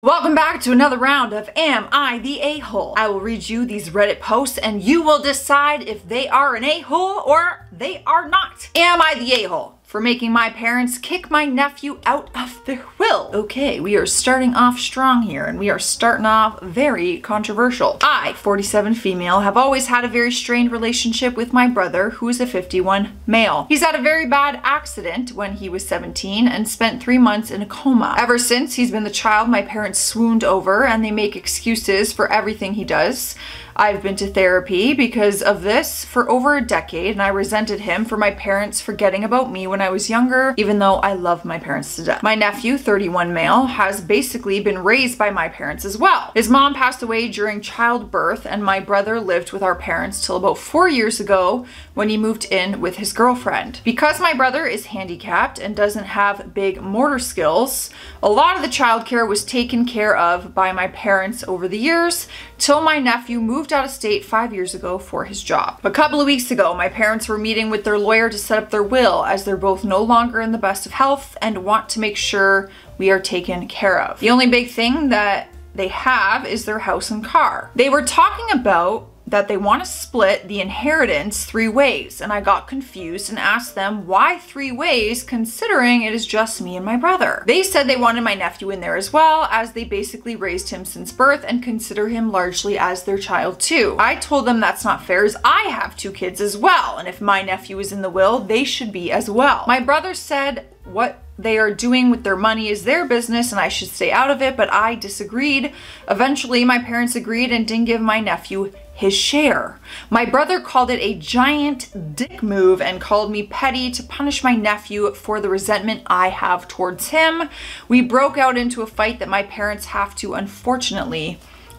Welcome back to another round of Am I the A-Hole? I will read you these Reddit posts and you will decide if they are an a-hole or they are not. Am I the a-hole? For making my parents kick my nephew out of their will. Okay, we are starting off strong here and we are starting off very controversial. I, 47 female, have always had a very strained relationship with my brother who is a 51 male. He's had a very bad accident when he was 17 and spent three months in a coma. Ever since, he's been the child my parents swooned over and they make excuses for everything he does. I've been to therapy because of this for over a decade and I resented him for my parents forgetting about me when I was younger, even though I love my parents to death. My nephew, 31 male, has basically been raised by my parents as well. His mom passed away during childbirth and my brother lived with our parents till about four years ago when he moved in with his girlfriend. Because my brother is handicapped and doesn't have big motor skills, a lot of the childcare was taken care of by my parents over the years till my nephew moved out of state five years ago for his job. A couple of weeks ago, my parents were meeting with their lawyer to set up their will as they're both no longer in the best of health and want to make sure we are taken care of. The only big thing that they have is their house and car. They were talking about that they want to split the inheritance three ways. And I got confused and asked them why three ways considering it is just me and my brother. They said they wanted my nephew in there as well as they basically raised him since birth and consider him largely as their child too. I told them that's not fair as I have two kids as well. And if my nephew is in the will, they should be as well. My brother said what they are doing with their money is their business and I should stay out of it, but I disagreed. Eventually, my parents agreed and didn't give my nephew his share. My brother called it a giant dick move and called me petty to punish my nephew for the resentment I have towards him. We broke out into a fight that my parents have to unfortunately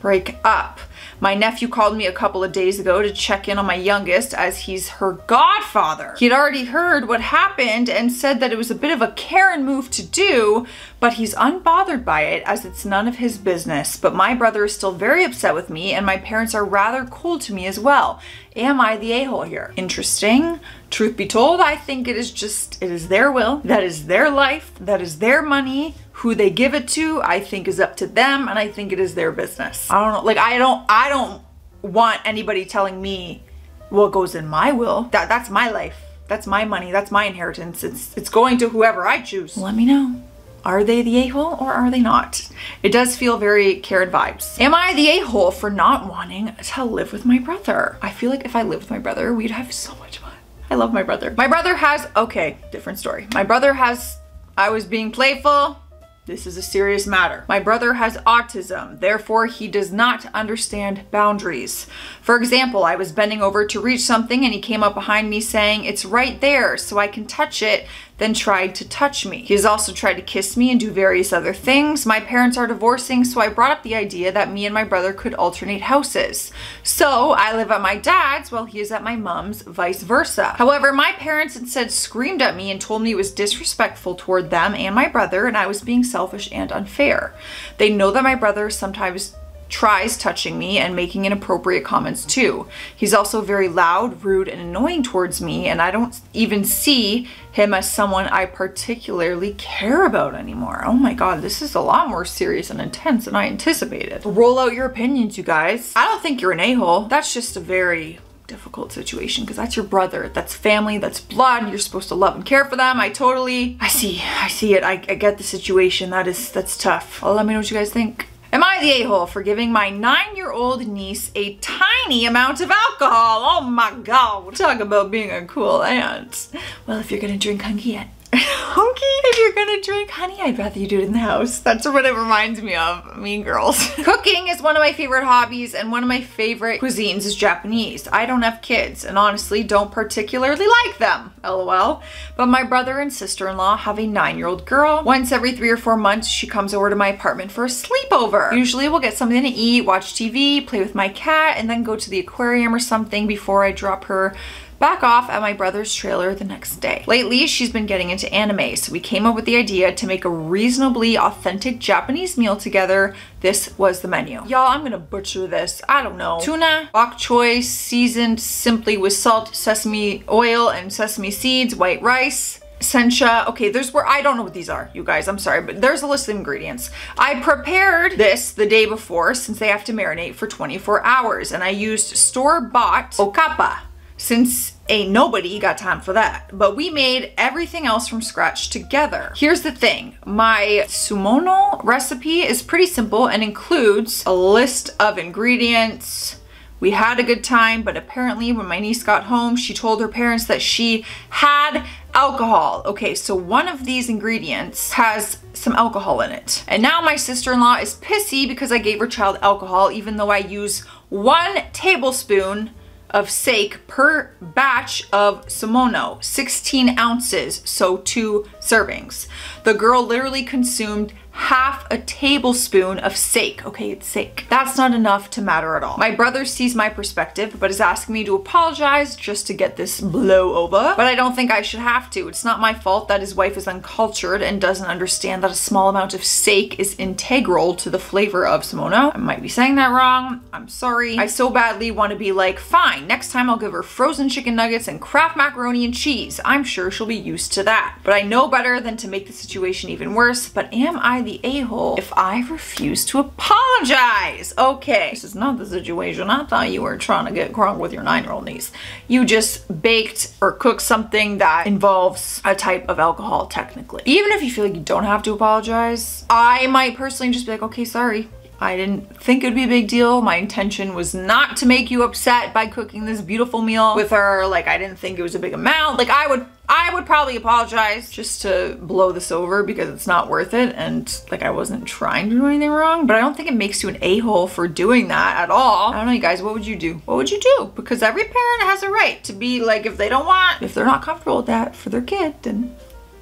break up. My nephew called me a couple of days ago to check in on my youngest as he's her godfather. He had already heard what happened and said that it was a bit of a Karen move to do, but he's unbothered by it as it's none of his business. But my brother is still very upset with me and my parents are rather cold to me as well. Am I the a-hole here? Interesting. Truth be told, I think it is just, it is their will. That is their life. That is their money who they give it to, I think is up to them and I think it is their business. I don't know, like I don't, I don't want anybody telling me what goes in my will. That That's my life. That's my money. That's my inheritance. It's, it's going to whoever I choose. Let me know. Are they the a-hole or are they not? It does feel very Karen vibes. Am I the a-hole for not wanting to live with my brother? I feel like if I lived with my brother, we'd have so much fun. I love my brother. My brother has, okay, different story. My brother has, I was being playful, this is a serious matter. My brother has autism, therefore he does not understand boundaries. For example, I was bending over to reach something and he came up behind me saying, it's right there so I can touch it, then tried to touch me. He has also tried to kiss me and do various other things. My parents are divorcing, so I brought up the idea that me and my brother could alternate houses. So I live at my dad's while he is at my mom's, vice versa. However, my parents instead screamed at me and told me it was disrespectful toward them and my brother and I was being selfish and unfair. They know that my brother sometimes tries touching me and making inappropriate comments too. He's also very loud, rude, and annoying towards me, and I don't even see him as someone I particularly care about anymore. Oh my god, this is a lot more serious and intense than I anticipated. Roll out your opinions, you guys. I don't think you're an a-hole. That's just a very difficult situation because that's your brother that's family that's blood you're supposed to love and care for them i totally i see i see it i, I get the situation that is that's tough well, let me know what you guys think Am I the a-hole for giving my nine-year-old niece a tiny amount of alcohol? Oh my god. Talk about being a cool aunt. Well, if you're gonna drink hunky, Hunky, if you're gonna drink honey, I'd rather you do it in the house. That's what it reminds me of, Mean Girls. Cooking is one of my favorite hobbies and one of my favorite cuisines is Japanese. I don't have kids and honestly don't particularly like them, lol. But my brother and sister-in-law have a nine-year-old girl. Once every three or four months, she comes over to my apartment for a sleepover. Usually we'll get something to eat, watch TV, play with my cat, and then go to the aquarium or something before I drop her back off at my brother's trailer the next day. Lately, she's been getting into anime, so we came up with the idea to make a reasonably authentic Japanese meal together. This was the menu. Y'all, I'm gonna butcher this. I don't know. Tuna, bok choy, seasoned simply with salt, sesame oil, and sesame seeds, white rice, sencha. Okay, there's where I don't know what these are, you guys. I'm sorry, but there's a list of ingredients. I prepared this the day before since they have to marinate for 24 hours, and I used store-bought okapa since ain't nobody got time for that. But we made everything else from scratch together. Here's the thing, my sumono recipe is pretty simple and includes a list of ingredients, we had a good time, but apparently when my niece got home, she told her parents that she had alcohol. Okay, so one of these ingredients has some alcohol in it. And now my sister-in-law is pissy because I gave her child alcohol even though I use one tablespoon of sake per batch of sumono, 16 ounces, so two servings. The girl literally consumed half a tablespoon of sake. Okay, it's sake. That's not enough to matter at all. My brother sees my perspective, but is asking me to apologize just to get this blow over. But I don't think I should have to. It's not my fault that his wife is uncultured and doesn't understand that a small amount of sake is integral to the flavor of sumono. I might be saying that wrong. I'm sorry. I so badly want to be like, fine, next time I'll give her frozen chicken nuggets and Kraft macaroni and cheese. I'm sure she'll be used to that. But I know better than to make the situation even worse. But am I the a-hole if I refuse to apologize. Okay, this is not the situation. I thought you were trying to get crunk with your nine-year-old niece. You just baked or cooked something that involves a type of alcohol technically. Even if you feel like you don't have to apologize, I might personally just be like, okay, sorry. I didn't think it'd be a big deal. My intention was not to make you upset by cooking this beautiful meal with her. Like, I didn't think it was a big amount. Like, I would I would probably apologize just to blow this over because it's not worth it and like I wasn't trying to do anything wrong, but I don't think it makes you an a-hole for doing that at all. I don't know you guys, what would you do? What would you do? Because every parent has a right to be like, if they don't want, if they're not comfortable with that for their kid, then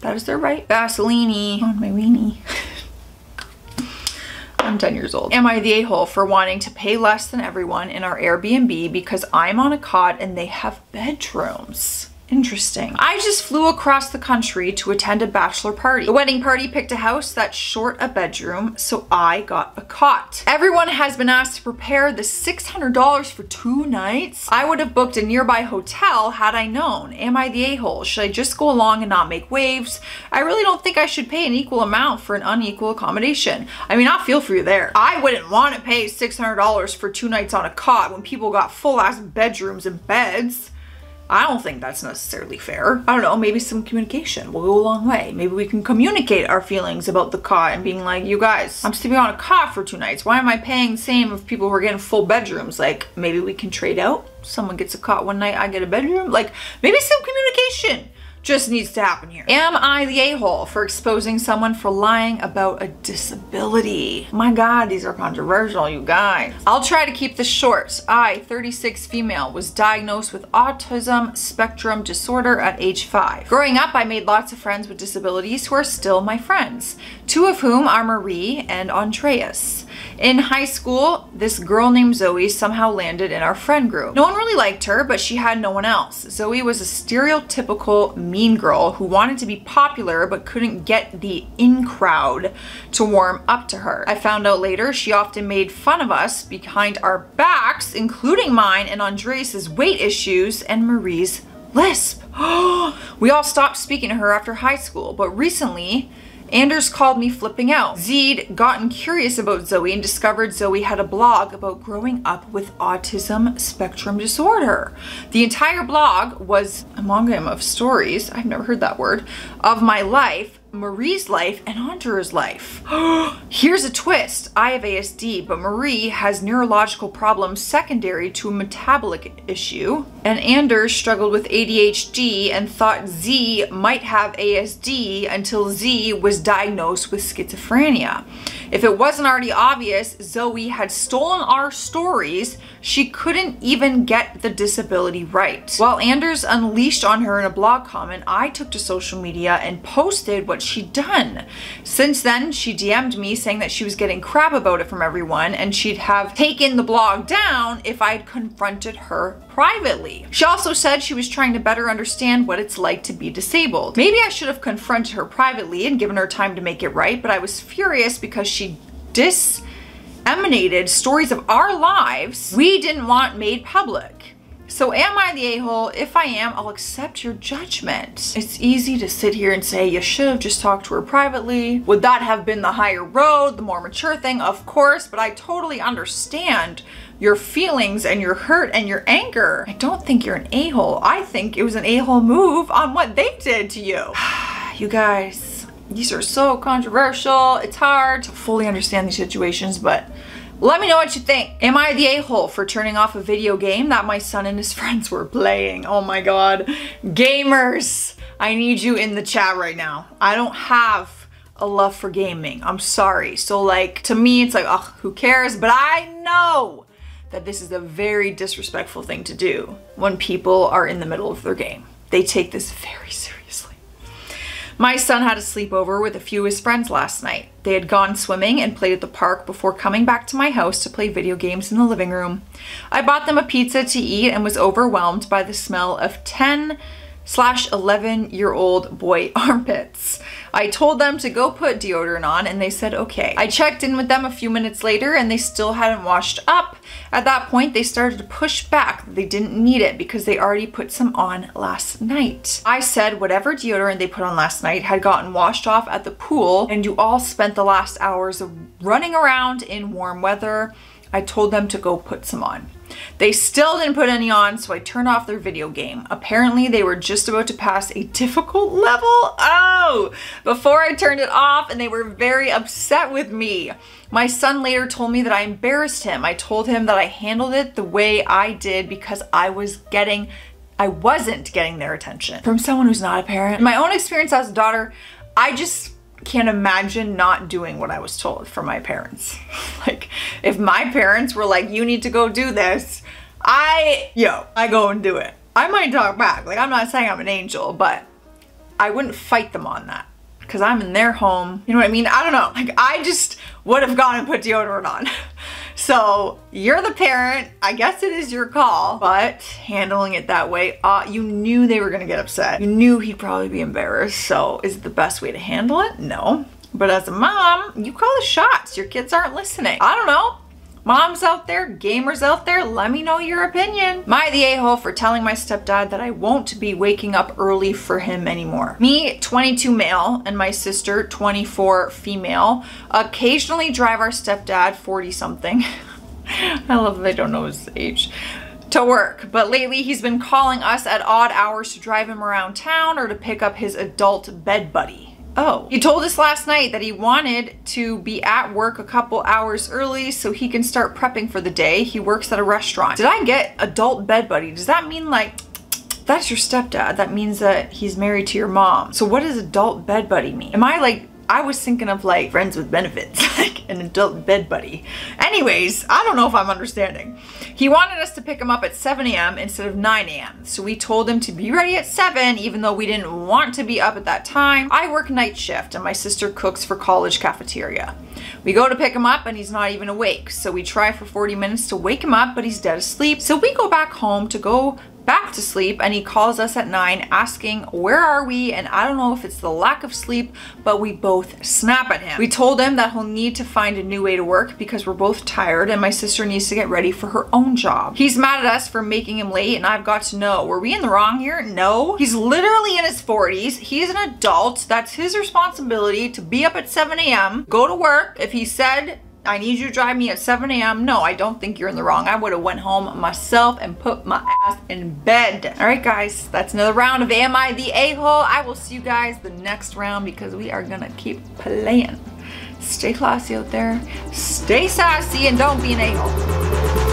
that is their right. Vaseline on my weenie. I'm 10 years old. Am I the a-hole for wanting to pay less than everyone in our Airbnb because I'm on a cot and they have bedrooms? Interesting. I just flew across the country to attend a bachelor party. The wedding party picked a house that's short a bedroom, so I got a cot. Everyone has been asked to prepare the $600 for two nights. I would have booked a nearby hotel had I known. Am I the a-hole? Should I just go along and not make waves? I really don't think I should pay an equal amount for an unequal accommodation. I mean, I'll feel for you there. I wouldn't want to pay $600 for two nights on a cot when people got full ass bedrooms and beds. I don't think that's necessarily fair. I don't know, maybe some communication will go a long way. Maybe we can communicate our feelings about the cot and being like, you guys, I'm sleeping on a cot for two nights. Why am I paying the same if people who are getting full bedrooms? Like, maybe we can trade out. Someone gets a cot one night, I get a bedroom. Like, maybe some communication just needs to happen here. Am I the a-hole for exposing someone for lying about a disability? My God, these are controversial, you guys. I'll try to keep this short. I, 36 female, was diagnosed with autism spectrum disorder at age five. Growing up, I made lots of friends with disabilities who are still my friends, two of whom are Marie and Andreas. In high school, this girl named Zoe somehow landed in our friend group. No one really liked her, but she had no one else. Zoe was a stereotypical mean girl who wanted to be popular but couldn't get the in crowd to warm up to her. I found out later she often made fun of us behind our backs, including mine and Andreas's weight issues and Marie's lisp. we all stopped speaking to her after high school, but recently Anders called me flipping out. Zeed gotten curious about Zoe and discovered Zoe had a blog about growing up with autism spectrum disorder. The entire blog was a manga of stories, I've never heard that word, of my life Marie's life and Andre's life. Here's a twist. I have ASD, but Marie has neurological problems secondary to a metabolic issue. And Anders struggled with ADHD and thought Z might have ASD until Z was diagnosed with schizophrenia. If it wasn't already obvious, Zoe had stolen our stories. She couldn't even get the disability right. While Anders unleashed on her in a blog comment, I took to social media and posted what she'd done. Since then, she DM'd me saying that she was getting crap about it from everyone and she'd have taken the blog down if I'd confronted her privately. She also said she was trying to better understand what it's like to be disabled. Maybe I should have confronted her privately and given her time to make it right, but I was furious because she disseminated stories of our lives we didn't want made public. So am I the a-hole? If I am, I'll accept your judgment. It's easy to sit here and say you should have just talked to her privately. Would that have been the higher road, the more mature thing? Of course, but I totally understand your feelings and your hurt and your anger. I don't think you're an a-hole. I think it was an a-hole move on what they did to you. you guys, these are so controversial. It's hard to fully understand these situations, but let me know what you think. Am I the a-hole for turning off a video game that my son and his friends were playing? Oh my god. Gamers, I need you in the chat right now. I don't have a love for gaming. I'm sorry. So like, to me, it's like, oh, who cares? But I know that this is a very disrespectful thing to do when people are in the middle of their game. They take this very seriously. My son had a sleepover with a few of his friends last night. They had gone swimming and played at the park before coming back to my house to play video games in the living room. I bought them a pizza to eat and was overwhelmed by the smell of 10 slash 11 year old boy armpits. I told them to go put deodorant on and they said okay. I checked in with them a few minutes later and they still hadn't washed up. At that point, they started to push back they didn't need it because they already put some on last night. I said whatever deodorant they put on last night had gotten washed off at the pool and you all spent the last hours running around in warm weather. I told them to go put some on. They still didn't put any on, so I turned off their video game. Apparently, they were just about to pass a difficult level. Oh, before I turned it off, and they were very upset with me. My son later told me that I embarrassed him. I told him that I handled it the way I did because I was getting I wasn't getting their attention from someone who's not a parent. In my own experience as a daughter, I just can't imagine not doing what I was told from my parents. like, if my parents were like, you need to go do this, I, yo, I go and do it. I might talk back. Like, I'm not saying I'm an angel, but I wouldn't fight them on that because I'm in their home. You know what I mean? I don't know. Like, I just would have gone and put deodorant on. So you're the parent. I guess it is your call, but handling it that way, uh, you knew they were gonna get upset. You knew he'd probably be embarrassed. So is it the best way to handle it? No. But as a mom, you call the shots. Your kids aren't listening. I don't know. Moms out there, gamers out there, let me know your opinion. Am I the a-hole for telling my stepdad that I won't be waking up early for him anymore? Me, 22 male, and my sister, 24 female, occasionally drive our stepdad, 40 something. I love that they don't know his age to work, but lately he's been calling us at odd hours to drive him around town or to pick up his adult bed buddy. Oh. He told us last night that he wanted to be at work a couple hours early so he can start prepping for the day. He works at a restaurant. Did I get adult bed buddy? Does that mean like that's your stepdad. That means that he's married to your mom. So what does adult bed buddy mean? Am I like I was thinking of like friends with benefits, like an adult bed buddy. Anyways, I don't know if I'm understanding. He wanted us to pick him up at 7 a.m. instead of 9 a.m. So we told him to be ready at 7 even though we didn't want to be up at that time. I work night shift and my sister cooks for college cafeteria. We go to pick him up and he's not even awake. So we try for 40 minutes to wake him up, but he's dead asleep. So we go back home to go back to sleep and he calls us at 9 asking where are we and I don't know if it's the lack of sleep but we both snap at him. We told him that he'll need to find a new way to work because we're both tired and my sister needs to get ready for her own job. He's mad at us for making him late and I've got to know, were we in the wrong here? No. He's literally in his 40s. He's an adult. That's his responsibility to be up at 7 a.m., go to work. If he said I need you to drive me at 7 a.m. No, I don't think you're in the wrong. I would have went home myself and put my ass in bed. All right, guys, that's another round of Am I the A-hole? I will see you guys the next round because we are gonna keep playing. Stay classy out there, stay sassy, and don't be an a-hole.